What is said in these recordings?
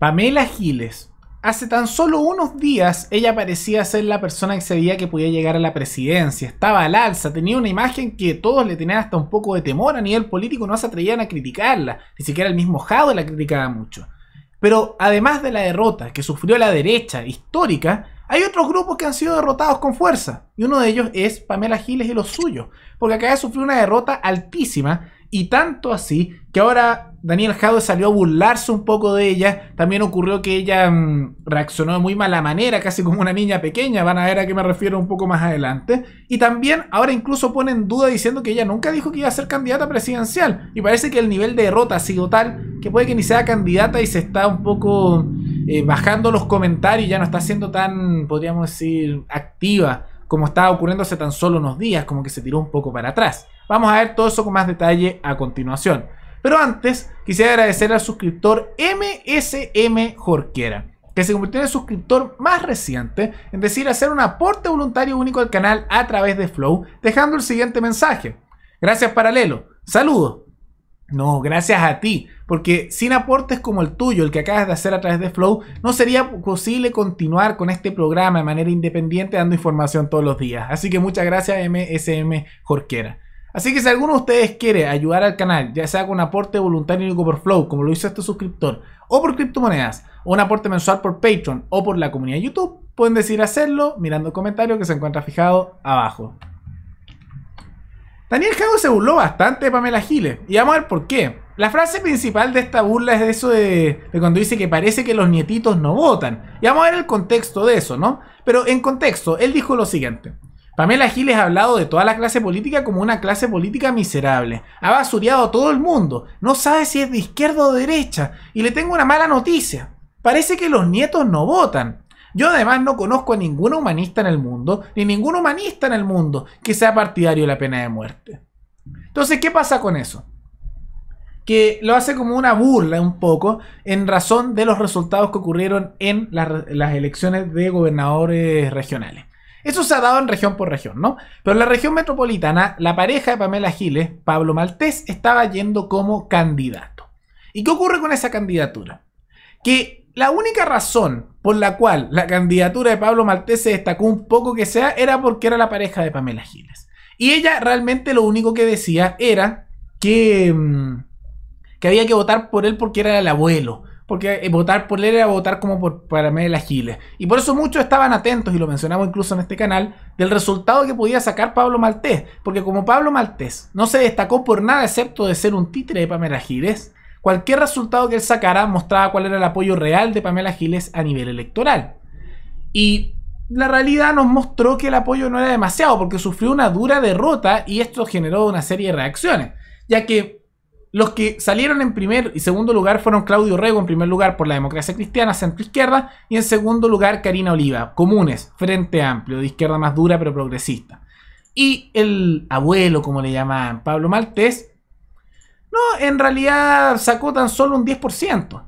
Pamela Giles. Hace tan solo unos días ella parecía ser la persona que sabía que podía llegar a la presidencia. Estaba al alza, tenía una imagen que todos le tenían hasta un poco de temor a nivel político, no se atrevían a criticarla. Ni siquiera el mismo Jado la criticaba mucho. Pero además de la derrota que sufrió la derecha histórica, hay otros grupos que han sido derrotados con fuerza. Y uno de ellos es Pamela Giles y los suyos. Porque acaba de sufrir una derrota altísima. Y tanto así que ahora Daniel Jadwe salió a burlarse un poco de ella. También ocurrió que ella mm, reaccionó de muy mala manera, casi como una niña pequeña. Van a ver a qué me refiero un poco más adelante. Y también ahora incluso pone en duda diciendo que ella nunca dijo que iba a ser candidata presidencial. Y parece que el nivel de derrota ha sido tal que puede que ni sea candidata y se está un poco eh, bajando los comentarios. Ya no está siendo tan, podríamos decir, activa como estaba ocurriendo hace tan solo unos días, como que se tiró un poco para atrás. Vamos a ver todo eso con más detalle a continuación. Pero antes, quisiera agradecer al suscriptor MSM Jorquera, que se convirtió en el suscriptor más reciente en decir hacer un aporte voluntario único al canal a través de Flow, dejando el siguiente mensaje. Gracias Paralelo. Saludos. No, gracias a ti, porque sin aportes como el tuyo, el que acabas de hacer a través de Flow, no sería posible continuar con este programa de manera independiente dando información todos los días. Así que muchas gracias MSM Jorquera. Así que si alguno de ustedes quiere ayudar al canal, ya sea con un aporte voluntario único por Flow, como lo hizo este suscriptor, o por criptomonedas, o un aporte mensual por Patreon o por la comunidad de YouTube, pueden decir hacerlo mirando el comentario que se encuentra fijado abajo. Daniel Jago se burló bastante de Pamela Giles, y vamos a ver por qué. La frase principal de esta burla es eso de, de, cuando dice que parece que los nietitos no votan. Y vamos a ver el contexto de eso, ¿no? Pero en contexto, él dijo lo siguiente. Pamela Giles ha hablado de toda la clase política como una clase política miserable. Ha basureado a todo el mundo. No sabe si es de izquierda o de derecha. Y le tengo una mala noticia. Parece que los nietos no votan. Yo además no conozco a ningún humanista en el mundo, ni ningún humanista en el mundo que sea partidario de la pena de muerte. Entonces, ¿qué pasa con eso? Que lo hace como una burla un poco en razón de los resultados que ocurrieron en las, las elecciones de gobernadores regionales. Eso se ha dado en región por región, ¿no? Pero en la región metropolitana, la pareja de Pamela Giles, Pablo Maltés, estaba yendo como candidato. ¿Y qué ocurre con esa candidatura? Que la única razón por la cual la candidatura de Pablo Maltés se destacó un poco que sea era porque era la pareja de Pamela Giles. Y ella realmente lo único que decía era que, mm, que había que votar por él porque era el abuelo porque eh, votar por él era votar como por Pamela Giles. Y por eso muchos estaban atentos, y lo mencionamos incluso en este canal, del resultado que podía sacar Pablo Maltés. Porque como Pablo Maltés no se destacó por nada excepto de ser un títere de Pamela Giles, cualquier resultado que él sacara mostraba cuál era el apoyo real de Pamela Giles a nivel electoral. Y la realidad nos mostró que el apoyo no era demasiado, porque sufrió una dura derrota y esto generó una serie de reacciones. Ya que los que salieron en primer y segundo lugar fueron Claudio Rego en primer lugar por la democracia cristiana, centro izquierda, y en segundo lugar Karina Oliva, comunes, frente amplio, de izquierda más dura pero progresista. Y el abuelo, como le llaman Pablo Maltés, no, en realidad sacó tan solo un 10%.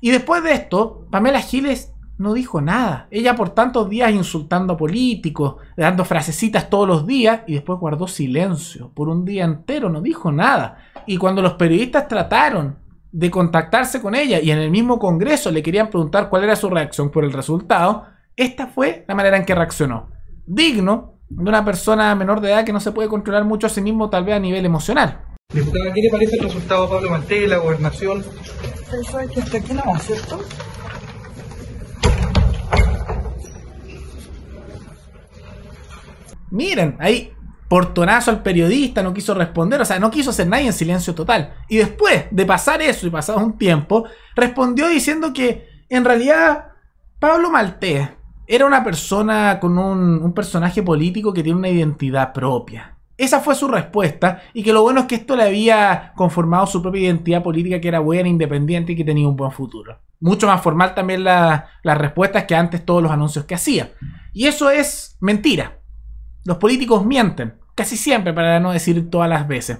Y después de esto, Pamela Giles no dijo nada. Ella por tantos días insultando a políticos, dando frasecitas todos los días y después guardó silencio. Por un día entero no dijo nada. Y cuando los periodistas trataron de contactarse con ella y en el mismo Congreso le querían preguntar cuál era su reacción por el resultado, esta fue la manera en que reaccionó. Digno de una persona menor de edad que no se puede controlar mucho a sí mismo, tal vez a nivel emocional. Diputada, ¿qué le parece el resultado Pablo Maltés de la gobernación? Es que hasta aquí no, ¿cierto? Miren, ahí portonazo al periodista, no quiso responder, o sea, no quiso hacer nadie en silencio total. Y después de pasar eso y pasado un tiempo, respondió diciendo que en realidad Pablo Maltés era una persona con un, personaje político que tiene una identidad propia. Esa fue su respuesta y que lo bueno es que esto le había conformado su propia identidad política que era buena, independiente y que tenía un buen futuro. Mucho más formal también la, las respuestas que antes todos los anuncios que hacía. Y eso es mentira. Los políticos mienten, casi siempre, para no decir todas las veces.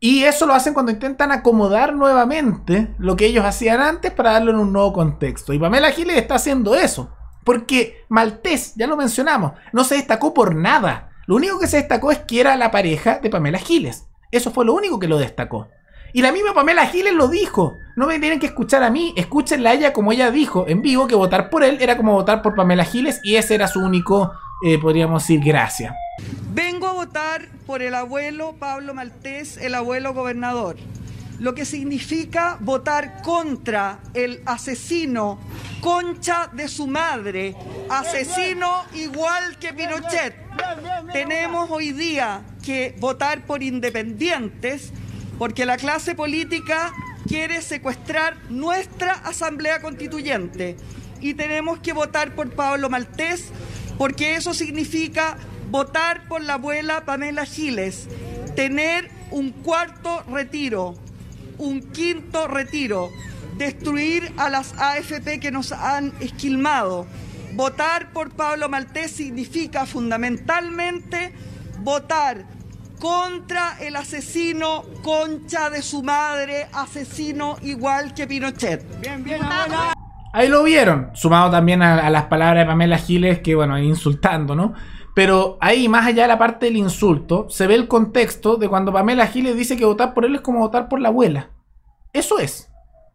Y eso lo hacen cuando intentan acomodar nuevamente lo que ellos hacían antes para darlo en un nuevo contexto. Y Pamela Giles está haciendo eso. Porque Maltés, ya lo mencionamos, no se destacó por nada. Lo único que se destacó es que era la pareja de Pamela Giles. Eso fue lo único que lo destacó. Y la misma Pamela Giles lo dijo. No me tienen que escuchar a mí, escúchenla a ella como ella dijo en vivo que votar por él era como votar por Pamela Giles y ese era su único, eh, podríamos decir, gracia. Vengo a votar por el abuelo Pablo Maltés, el abuelo gobernador, lo que significa votar contra el asesino, concha de su madre, asesino igual que Pinochet. Tenemos hoy día que votar por independientes porque la clase política quiere secuestrar nuestra Asamblea Constituyente y tenemos que votar por Pablo Maltés porque eso significa votar por la abuela Pamela Giles, tener un cuarto retiro, un quinto retiro, destruir a las AFP que nos han esquilmado. Votar por Pablo Maltés significa fundamentalmente votar contra el asesino concha de su madre, asesino igual que Pinochet. Bien, bien, Ahí lo vieron, sumado también a, las palabras de Pamela Giles, que bueno, insultando, ¿no? Pero ahí, más allá de la parte del insulto, se ve el contexto de cuando Pamela Giles dice que votar por él es como votar por la abuela. Eso es.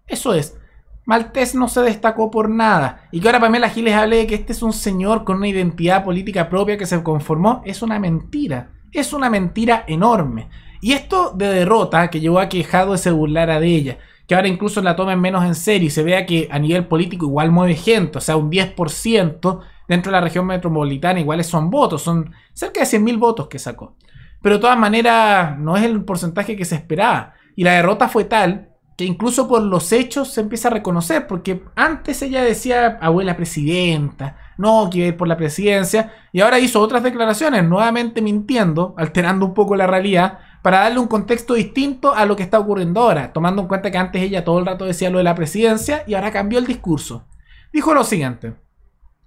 Eso es. Maltés no se destacó por nada. Y que ahora Pamela Giles hable de que este es un señor con una identidad política propia que se conformó, es una mentira. Es una mentira enorme. Y esto de derrota que llevó a que Jado se burlara de ella, que ahora incluso la tomen menos en serio y se vea que a nivel político igual mueve gente, o sea, un 10% dentro de la región metropolitana iguales son votos, son cerca de 100.000 votos que sacó. Pero de todas maneras no es el porcentaje que se esperaba. Y la derrota fue tal que incluso por los hechos se empieza a reconocer, porque antes ella decía abuela presidenta, no, que ir por la presidencia, y ahora hizo otras declaraciones, nuevamente mintiendo, alterando un poco la realidad, para darle un contexto distinto a lo que está ocurriendo ahora, tomando en cuenta que antes ella todo el rato decía lo de la presidencia y ahora cambió el discurso. Dijo lo siguiente,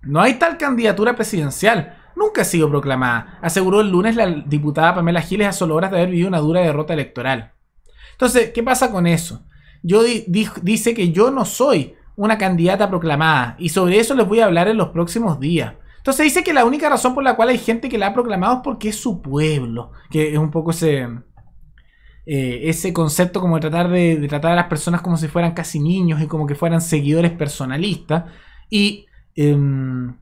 no hay tal candidatura presidencial, nunca ha sido proclamada, aseguró el lunes la diputada Pamela Giles a solo horas de haber vivido una dura derrota electoral. Entonces, ¿qué pasa con eso? Yo dice que yo no soy una candidata proclamada y sobre eso les voy a hablar en los próximos días. Entonces dice que la única razón por la cual hay gente que la ha proclamado es porque es su pueblo, que es un poco ese, eh, ese concepto como de tratar de, tratar a las personas como si fueran casi niños y como que fueran seguidores personalistas. Y em,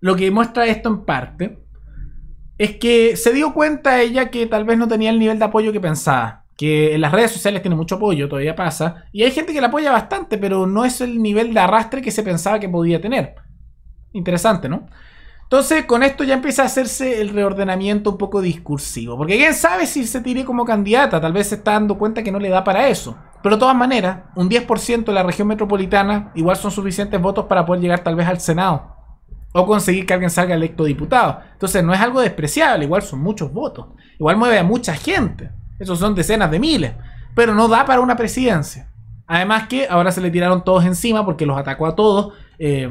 lo que muestra esto en parte es que se dio cuenta ella que tal vez no tenía el nivel de apoyo que pensaba que en las redes sociales tiene mucho apoyo, todavía pasa, y hay gente que la apoya bastante, pero no es el nivel de arrastre que se pensaba que podía tener. Interesante, ¿no? Entonces, con esto ya empieza a hacerse el reordenamiento un poco discursivo. Porque quién sabe si se tire como candidata, tal vez se está dando cuenta que no le da para eso. Pero de todas maneras, un 10% de la región metropolitana igual son suficientes votos para poder llegar tal vez al Senado. O conseguir que alguien salga electo diputado. Entonces no es algo despreciable, igual son muchos votos. Igual mueve a mucha gente. Esos son decenas de miles. Pero no da para una presidencia. Además que ahora se le tiraron todos encima porque los atacó a todos. Eh,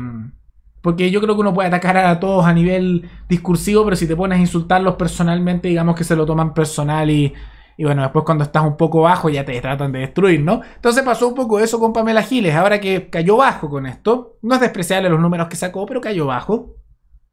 porque yo creo que uno puede atacar a todos a nivel discursivo, pero si te pones a insultarlos personalmente, digamos que se lo toman personal y, y bueno, después cuando estás un poco bajo ya te tratan de destruir, ¿no? Entonces pasó un poco eso con Pamela Giles. Ahora que cayó bajo con esto, no es despreciable los números que sacó, pero cayó bajo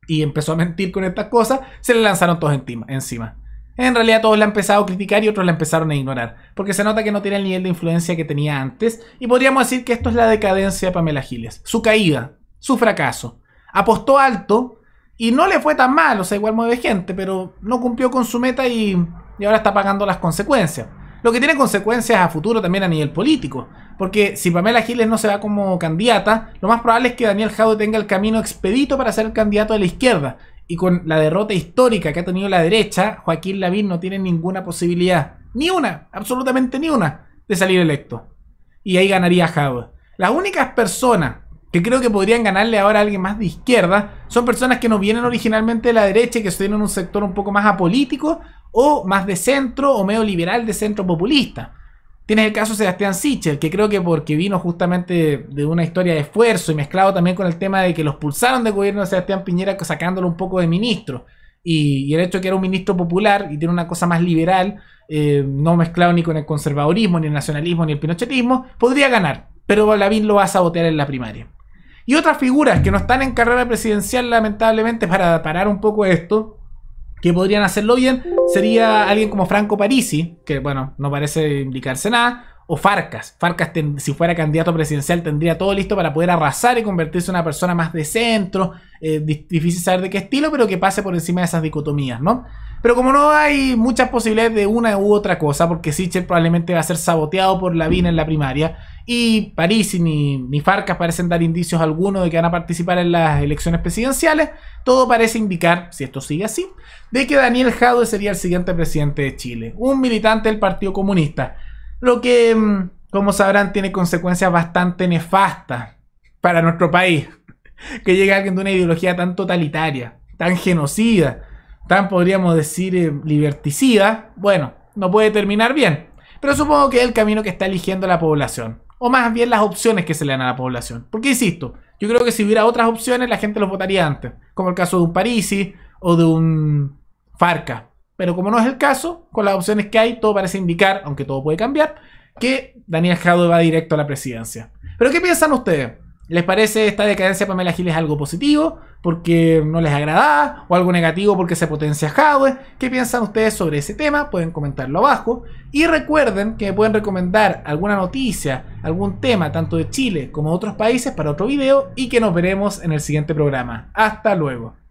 y empezó a mentir con estas cosas, se le lanzaron todos encima. En realidad todos la han empezado a criticar y otros la empezaron a ignorar, porque se nota que no tiene el nivel de influencia que tenía antes, y podríamos decir que esto es la decadencia de Pamela Giles, su caída, su fracaso. Apostó alto y no le fue tan mal, o sea, igual mueve gente, pero no cumplió con su meta y, y ahora está pagando las consecuencias. Lo que tiene consecuencias a futuro también a nivel político. Porque si Pamela Giles no se va como candidata, lo más probable es que Daniel Jaude tenga el camino expedito para ser el candidato de la izquierda y con la derrota histórica que ha tenido la derecha, Joaquín Lavín no tiene ninguna posibilidad, ni una, absolutamente ni una, de salir electo. Y ahí ganaría Jaude. Las únicas personas que creo que podrían ganarle ahora a alguien más de izquierda son personas que no vienen originalmente de la derecha y que tienen un sector un poco más apolítico o más de centro o medio liberal de centro populista. Tienes el caso de Sebastián Sichel, que creo que porque vino justamente de una historia de esfuerzo y mezclado también con el tema de que los pulsaron de gobierno de Sebastián Piñera sacándolo un poco de ministro. Y, el hecho de que era un ministro popular y tiene una cosa más liberal, eh, no mezclado ni con el conservadurismo, ni el nacionalismo, ni el pinochetismo, podría ganar. Pero Lavín lo va a sabotear en la primaria. Y otras figuras que no están en carrera presidencial, lamentablemente, para parar un poco esto, que podrían hacerlo bien sería alguien como Franco Parisi, que bueno, no parece indicarse nada, o Farcas. Farcas, si fuera candidato presidencial, tendría todo listo para poder arrasar y convertirse en una persona más de centro. Eh, difícil saber de qué estilo, pero que pase por encima de esas dicotomías, ¿no? Pero como no hay muchas posibilidades de una u otra cosa, porque Sichel probablemente va a ser saboteado por Lavín en la primaria, y París ni, ni Farcas parecen dar indicios alguno de que van a participar en las elecciones presidenciales, todo parece indicar, si esto sigue así, de que Daniel Jadwe sería el siguiente presidente de Chile, un militante del Partido Comunista. Lo que, mm, como sabrán, tiene consecuencias bastante nefastas para nuestro país. Que llegue alguien de una ideología tan totalitaria, tan genocida, tan podríamos decir eh, liberticida, bueno, no puede terminar bien. Pero supongo que es el camino que está eligiendo la población. O más bien las opciones que se le dan a la población. Porque insisto, yo creo que si hubiera otras opciones la gente los votaría antes. Como el caso de un Parisi o de un Farca. Pero como no es el caso, con las opciones que hay, todo parece indicar, aunque todo puede cambiar, que Daniel Jadwe va directo a la presidencia. Pero ¿qué piensan ustedes? ¿Les parece esta decadencia de Pamela Giles algo positivo? ¿Porque no les agrada? ¿O algo negativo porque se potencia Jadwe? ¿Qué piensan ustedes sobre ese tema? Pueden comentarlo abajo. Y recuerden que me pueden recomendar alguna noticia, algún tema, tanto de Chile como de otros países, para otro video. Y que nos veremos en el siguiente programa. Hasta luego.